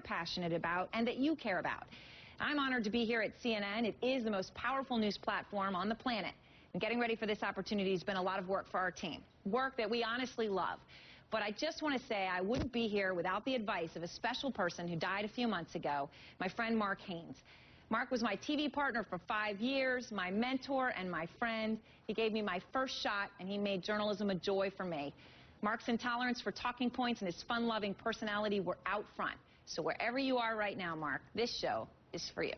we're passionate about and that you care about. I'm honored to be here at CNN. It is the most powerful news platform on the planet. And getting ready for this opportunity has been a lot of work for our team, work that we honestly love. But I just want to say I wouldn't be here without the advice of a special person who died a few months ago, my friend Mark Haines. Mark was my TV partner for five years, my mentor and my friend. He gave me my first shot, and he made journalism a joy for me. Mark's intolerance for talking points and his fun-loving personality were out front. So wherever you are right now, Mark, this show is for you.